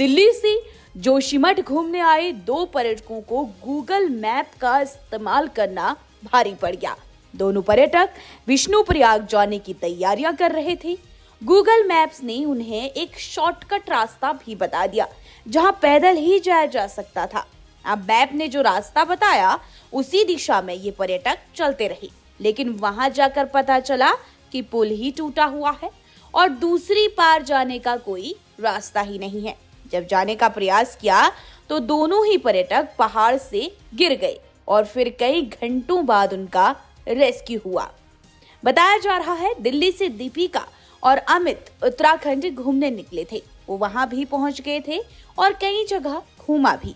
दिल्ली से जोशीमठ घूमने आए दो पर्यटकों को गूगल मैप का इस्तेमाल करना भारी पड़ गया। दोनों पर्यटक विष्णु प्रयाग जाने की तैयारियाँ कर रहे थे। गूगल मैप्स ने उन्हें एक शॉर्टकट रास्ता भी बता दिया, जहाँ पैदल ही जाया जा सकता था। अब मैप ने जो रास्ता बताया, उसी दिशा में ये पर्यटक चलते रहे। लेकिन वहाँ जाकर पता चला कि पुल ही टूटा हुआ है और दूसरी पार जाने का कोई रास्ता ही नहीं है। जब जाने का प्रयास किया तो दोनों ही पर्यटक पहाड़ से गिर गए और फिर कई घंटों बाद उनका रेस्क्यू हुआ। बताया जा रहा है, दिल्ली से दीपिका और अमित उत्तराखंड घूमने निकले थे। वो वहाँ भी पहुँच गए थे और कई जगह घूमा भी।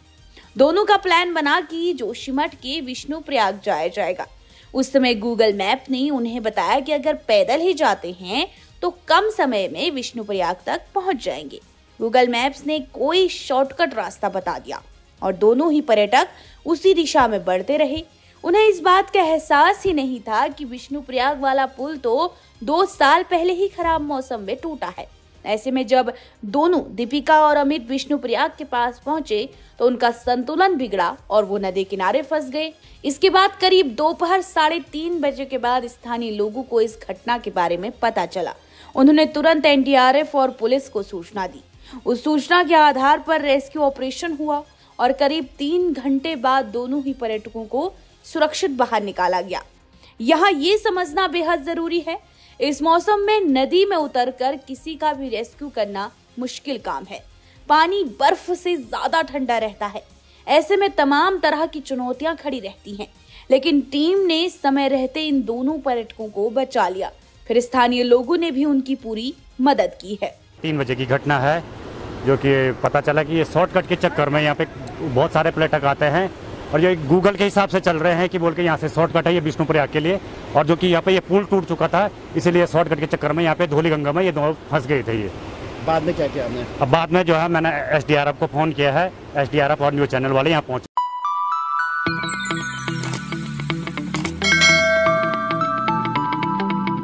दोनों का प्लान बना कि जोशीमठ के विष्णु प्रयाग जाया जाएगा। उस समय गूगल मैप ने उन्हें बताया कि अगर पैदल ही जाते हैं तो कम समय में विष्णु प्रयाग तक पहुँच जाएँगे। गूगल मैप्स ने कोई शॉर्टकट रास्ता बता दिया और दोनों ही पर्यटक उसी दिशा में बढ़ते रहे। उन्हें इस बात का एहसास ही नहीं था कि विष्णु प्रयाग वाला पुल तो दो साल पहले ही खराब मौसम में टूटा है। ऐसे में जब दोनों दीपिका और अमित विष्णु प्रयाग के पास पहुँचे तो उनका संतुलन बिगड़ा और वो नदी किनारे फंस गए। इसके बाद करीब दोपहर साढ़े तीन बजे के बाद स्थानीय लोगों को इस घटना के बारे में पता चला। उन्होंने तुरंत एनडीआरएफ और पुलिस को सूचना दी। उस सूचना के आधार पर रेस्क्यू ऑपरेशन हुआ और करीब तीन घंटे बाद दोनों ही पर्यटकों को सुरक्षित बाहर निकाला गया। यहाँ ये समझना बेहद ज़रूरी है, इस मौसम में नदी में उतरकर किसी का भी रेस्क्यू करना मुश्किल काम है। पानी बर्फ़ से ज़्यादा ठंडा रहता है। ऐसे में तमाम तरह की चुनौतियाँ खड़ी रहती हैं, लेकिन टीम ने समय रहते इन दोनों पर्यटकों को बचा लिया। फिर स्थानीय लोगों ने भी उनकी पूरी मदद की है। तीन बजे की घटना है जो कि पता चला कि ये शॉर्टकट के चक्कर में यहाँ पे बहुत सारे पर्यटक आते हैं और ये गूगल के हिसाब से चल रहे हैं कि बोल के यहाँ से शॉर्टकट है ये विष्णु प्रयाग के लिए और जो कि यहाँ पे ये पुल टूट चुका था इसीलिए शॉर्टकट के चक्कर में यहाँ पे धोली गंगा में ये दोनों फंस गए थे ये। बाद में क्या किया आपने? अब बाद में जो है मैंने एसडीआरएफ को फ़ोन किया है एसडीआरएफ और न्यूज़ चैनल वाले यहाँ पहुँचे।